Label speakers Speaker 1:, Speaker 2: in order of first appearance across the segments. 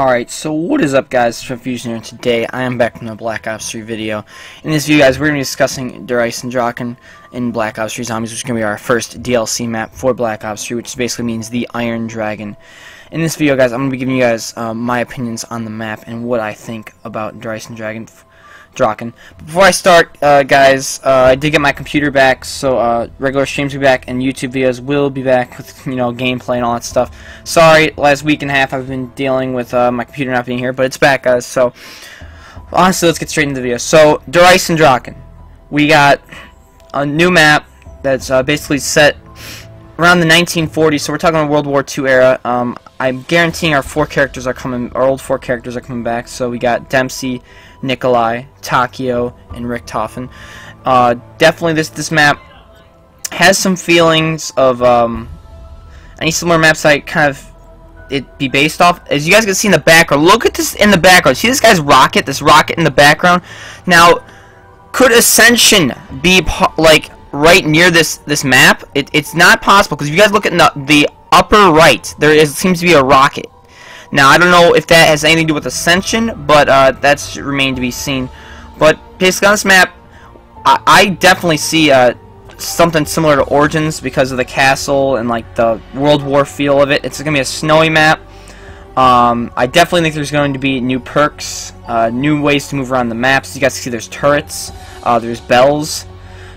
Speaker 1: Alright, so what is up guys, it's Fusion here, today I am back from the Black Ops 3 video. In this video guys, we're going to be discussing Der Draken in Black Ops 3 Zombies, which is going to be our first DLC map for Black Ops 3, which basically means the Iron Dragon. In this video guys, I'm going to be giving you guys um, my opinions on the map and what I think about Der Eisendrachen. Draken. Before I start, uh, guys, uh, I did get my computer back, so uh, regular streams will be back, and YouTube videos will be back with, you know, gameplay and all that stuff. Sorry, last week and a half I've been dealing with uh, my computer not being here, but it's back, guys, so... Honestly, let's get straight into the video. So, Der Draken. We got a new map that's uh, basically set around the 1940s, so we're talking about World War II era. Um, I'm guaranteeing our four characters are coming, our old four characters are coming back. So we got Dempsey, Nikolai, Takeo, and Richtofen. Uh, definitely this this map has some feelings of um, any similar maps I kind of it be based off. As you guys can see in the background, look at this in the background. See this guy's rocket, this rocket in the background. Now, could Ascension be like right near this this map, it, it's not possible because if you guys look at the, the upper right, there is seems to be a rocket. Now I don't know if that has anything to do with Ascension, but uh, that's remained to be seen. But basically on this map, I, I definitely see uh, something similar to Origins because of the castle and like the World War feel of it. It's gonna be a snowy map. Um, I definitely think there's going to be new perks, uh, new ways to move around the maps. You guys see there's turrets, uh, there's bells,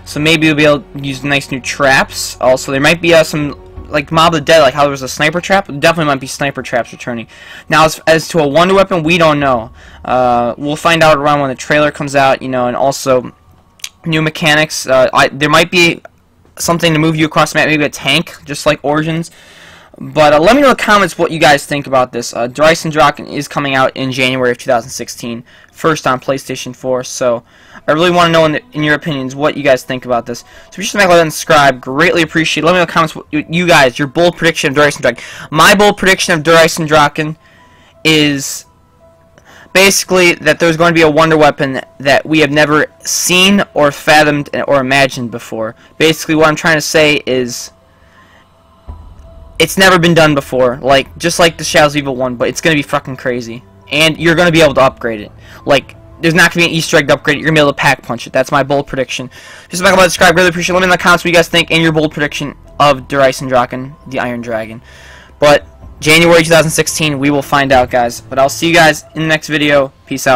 Speaker 1: so maybe we'll be able to use nice new traps. Also, there might be uh, some, like Mob of the Dead, like how there was a sniper trap. definitely might be sniper traps returning. Now, as, as to a wonder weapon, we don't know. Uh, we'll find out around when the trailer comes out, you know, and also new mechanics. Uh, I, there might be something to move you across the map, maybe a tank, just like Origins. But uh, let me know in the comments what you guys think about this. Uh, Der Eisendrachen is coming out in January of 2016, first on PlayStation 4. So I really want to know, in, the, in, your opinions, what you guys think about this. So be sure to make a like and subscribe. Greatly appreciate. Let me know in the comments what you, you guys, your bold prediction of Der Eisendrachen. My bold prediction of Der Eisendrachen is basically that there's going to be a wonder weapon that we have never seen or fathomed or imagined before. Basically, what I'm trying to say is it's never been done before. Like, just like the Shadows of Evil 1, but it's to be fucking crazy. And you're to be able to upgrade it. Like, there's not to be an Easter egg to upgrade it. You're to be able to pack punch it. That's my bold prediction. Just like about subscribe. Really appreciate it. Let me know in the comments what you guys think and your bold prediction of Der Eisendrachen, the Iron Dragon. But, January 2016, we will find out, guys. But I'll see you guys in the next video. Peace out.